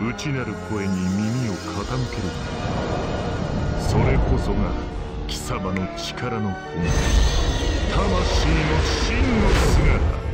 内なる声に耳を傾けるそれこそが貴様の力の本魂の真の姿。